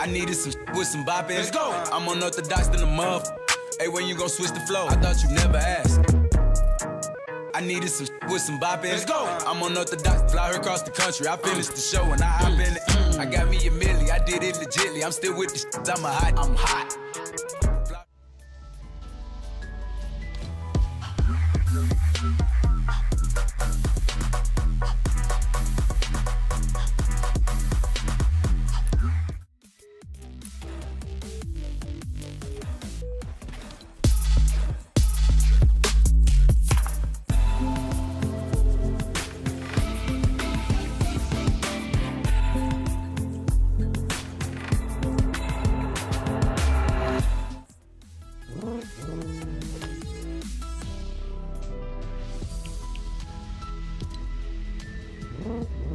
I needed some with some boppin'. Let's go. I'm unorthodox than a muff. Hey, when you gon' switch the flow? I thought you never asked. I needed some with some boppin'. Let's go. I'm unorthodox, fly her across the country. I finished the show and I hop in it. I got me a milli, I did it legitly. I'm still with the shit, I'm a hot, I'm hot. Mm-hmm.